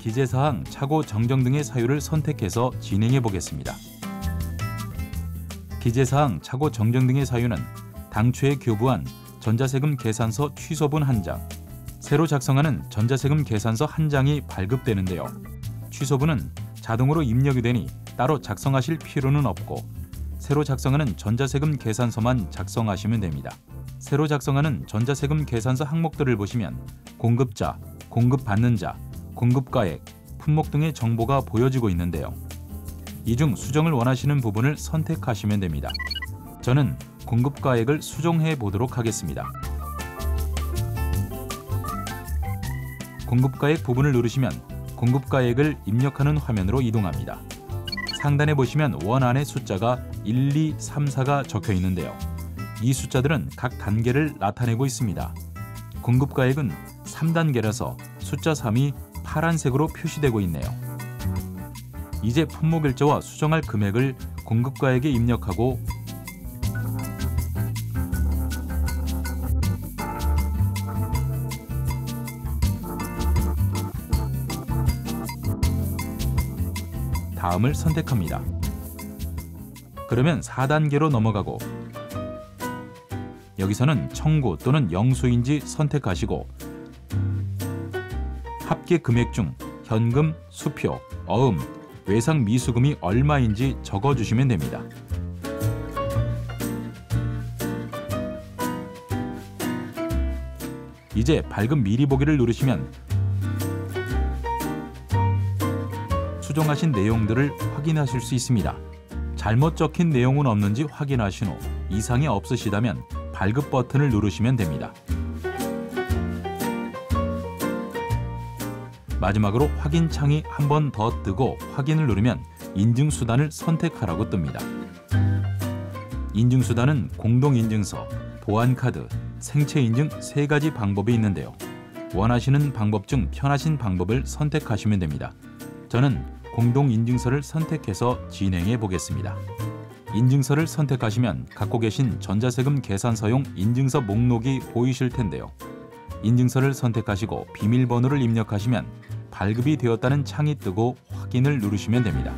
기재사항, 차고 정정 등의 사유를 선택해서 진행해 보겠습니다. 기재사항, 차고 정정 등의 사유는 당초에 교부한 전자세금 계산서 취소분 한 장, 새로 작성하는 전자세금 계산서 한 장이 발급되는데요. 취소분은 자동으로 입력이 되니 따로 작성하실 필요는 없고 새로 작성하는 전자세금 계산서만 작성하시면 됩니다. 새로 작성하는 전자세금 계산서 항목들을 보시면 공급자, 공급받는 자, 공급가액, 품목 등의 정보가 보여지고 있는데요. 이 중 수정을 원하시는 부분을 선택하시면 됩니다. 저는 공급가액을 수정해 보도록 하겠습니다. 공급가액 부분을 누르시면 공급가액을 입력하는 화면으로 이동합니다. 상단에 보시면 원 안에 숫자가 1, 2, 3, 4가 적혀 있는데요. 이 숫자들은 각 단계를 나타내고 있습니다. 공급가액은 3단계라서 숫자 3이 파란색으로 표시되고 있네요. 이제 품목일자와 수정할 금액을 공급가액에 입력하고 다음을 선택합니다. 그러면 4단계로 넘어가고 여기서는 청구 또는 영수인지 선택하시고 합계 금액 중 현금, 수표, 어음, 외상 미수금이 얼마인지 적어주시면 됩니다. 이제 발급 미리 보기를 누르시면 수정하신 내용들을 확인하실 수 있습니다. 잘못 적힌 내용은 없는지 확인하신 후 이상이 없으시다면 발급 버튼을 누르시면 됩니다. 마지막으로 확인 창이 한 번 더 뜨고 확인을 누르면 인증 수단을 선택하라고 뜹니다. 인증 수단은 공동 인증서, 보안 카드, 생체 인증 세 가지 방법이 있는데요. 원하시는 방법 중 편하신 방법을 선택하시면 됩니다. 저는 공동 인증서를 선택해서 진행해 보겠습니다. 인증서를 선택하시면 갖고 계신 전자세금 계산서용 인증서 목록이 보이실 텐데요. 인증서를 선택하시고 비밀번호를 입력하시면 발급이 되었다는 창이 뜨고 확인을 누르시면 됩니다.